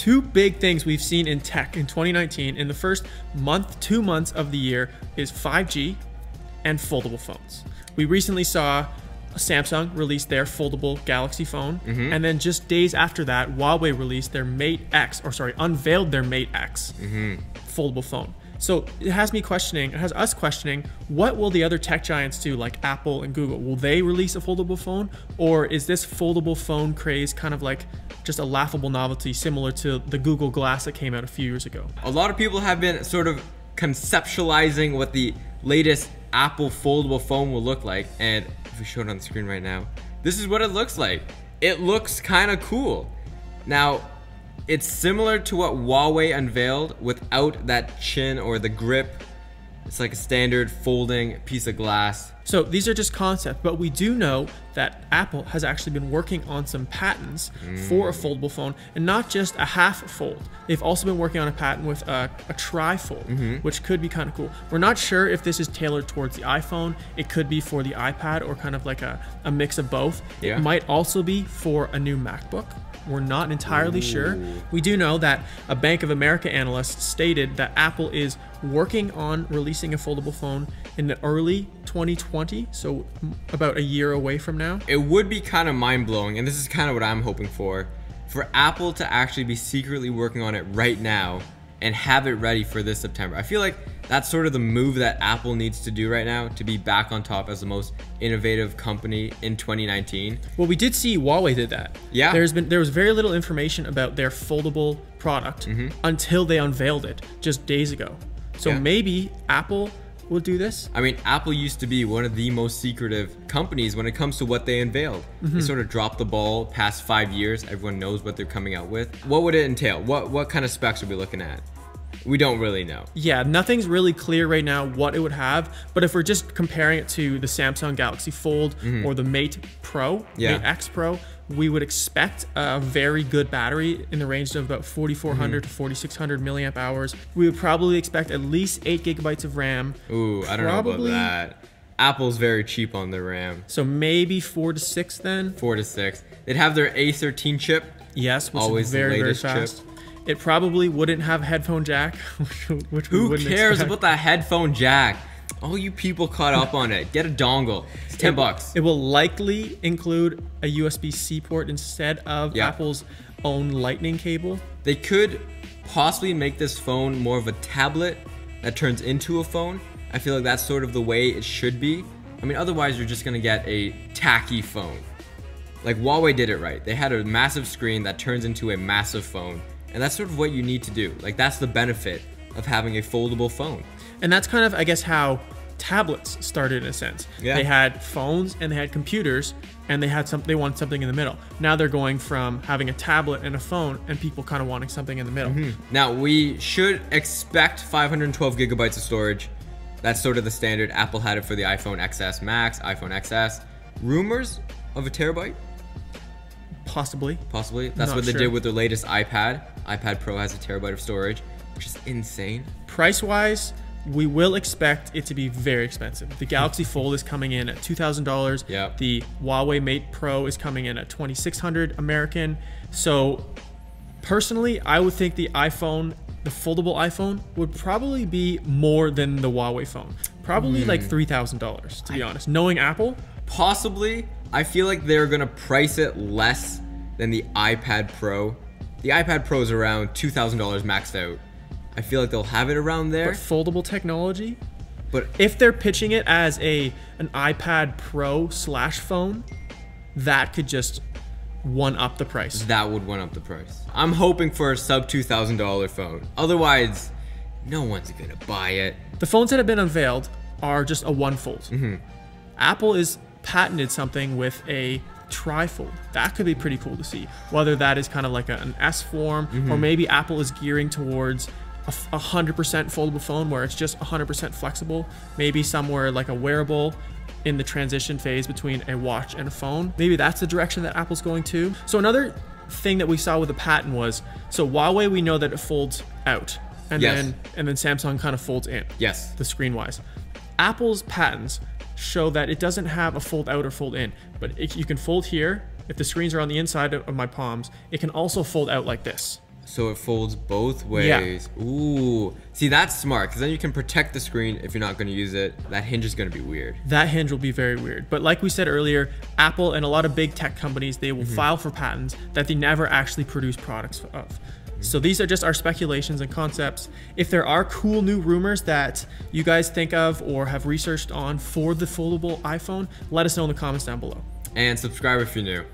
two big things we've seen in tech in 2019 in the first month, two months of the year is 5G and foldable phones. We recently saw Samsung release their foldable Galaxy phone, Mm-hmm. and then just days after that, Huawei released their Mate X, or sorry, unveiled their Mate X Mm-hmm. foldable phone. So it has me questioning, it has us questioning, what will the other tech giants do, like Apple and Google? Will they release a foldable phone, or is this foldable phone craze kind of like just a laughable novelty, similar to the Google Glass that came out a few years ago? A lot of people have been sort of conceptualizing what the latest Apple foldable phone will look like. And if we show it on the screen right now, this is what it looks like. It looks kind of cool. Now, it's similar to what Huawei unveiled without that chin or the grip. It's like a standard folding piece of glass. So these are just concepts, but we do know that Apple has actually been working on some patents for a mm. foldable phone, and not just a half fold. They've also been working on a patent with a, a tri-fold, mm-hmm. which could be kind of cool. We're not sure if this is tailored towards the iPhone. It could be for the iPad or kind of like a, a mix of both. Yeah. It might also be for a new MacBook. We're not entirely sure. We do know that a Bank of America analyst stated that Apple is working on releasing a foldable phone in the early 2020, so about a year away from now. It would be kind of mind blowing, and this is kind of what I'm hoping for for Apple to actually be secretly working on it right now and have it ready for this September. I feel like that's sort of the move that Apple needs to do right now to be back on top as the most innovative company in 2019. Well, we did see Huawei did that. Yeah. There's been there was very little information about their foldable product mm-hmm. until they unveiled it just days ago. So Yeah. maybe Apple will do this. I mean, Apple used to be one of the most secretive companies when it comes to what they unveiled. They mm-hmm. sort of dropped the ball past five years. Everyone knows what they're coming out with. What would it entail? What what kind of specs are we looking at? We don't really know. Yeah, nothing's really clear right now what it would have, but if we're just comparing it to the Samsung Galaxy Fold or the Mate Pro. Yeah. Mate X Pro, we would expect a very good battery in the range of about 4400 Mm-hmm. to 4600 milliamp hours. We would probably expect at least 8 gigabytes of RAM. Ooh, I don't know about that. Apple's very cheap on the RAM. So maybe 4 to 6 then. Four to six. They'd have their A13 chip. Yes, which Always is the very very latest chip. It probably wouldn't have headphone jack, which Who cares expect. about that headphone jack? All you people caught up on it. Get a dongle. It's ten bucks. It will likely include a USB-C port instead of Yeah. Apple's own Lightning cable. They could possibly make this phone more of a tablet that turns into a phone. I feel like that's sort of the way it should be. I mean, otherwise you're just gonna get a tacky phone. Like Huawei did it right. They had a massive screen that turns into a massive phone. And that's sort of what you need to do. Like that's the benefit of having a foldable phone. And that's kind of, I guess, how tablets started in a sense. Yeah. They had phones and they had computers and they had some they wanted something in the middle. Now they're going from having a tablet and a phone and people kind of wanting something in the middle. Mm-hmm. Now we should expect 512 gigabytes of storage. That's sort of the standard. Apple had it for the iPhone XS Max, iPhone XS. Rumors of a terabyte, Possibly. possibly. That's Not what they sure. did with their latest iPad. iPad Pro has a terabyte of storage, which is insane. Price wise, we will expect it to be very expensive. The Galaxy Fold is coming in at $2,000. Yep. The Huawei Mate Pro is coming in at 2600 American. So personally, I would think the iPhone, the foldable iPhone would probably be more than the Huawei phone. Probably like hmm. $3,000 to be honest. Knowing Apple, Possibly, I feel like they're gonna price it less than the iPad Pro. The iPad Pro is around $2,000 maxed out. I feel like they'll have it around there, but foldable technology, but if they're pitching it as a an iPad Pro slash phone, that could just one up the price. that would one up the price. I'm hoping for a sub $2,000 phone. Otherwise, no one's gonna buy it. The phones that have been unveiled are just a one fold. Mm-hmm. Apple is patented something with a trifold. That could be pretty cool to see. Whether that is kind of like a- an S form, or mm-hmm. maybe Apple is gearing towards a hundred percent foldable phone where it's just hundred percent flexible. Maybe somewhere like a wearable in the transition phase between a watch and a phone. Maybe that's the direction that Apple's going to. So another thing that we saw with the patent was so Huawei we know that it folds out. And Yes. then and then Samsung kind of folds in Yes. the screen wise. Apple's patents show that it doesn't have a fold out or fold in, but it, you can fold here. If the screens are on the inside of my palms, it can also fold out like this. so it folds both ways. Yeah. Ooh. See, that's smart because then you can protect the screen if you're not going to use it. That hinge is going to be weird. that hinge will be very weird. But like we said earlier, Apple and a lot of big tech companies, they will mm-hmm. file for patents that they never actually produce products of. So these are just our speculations and concepts. If there are cool new rumors that you guys think of or have researched on for the foldable iPhone, let us know in the comments down below. And subscribe if you're new.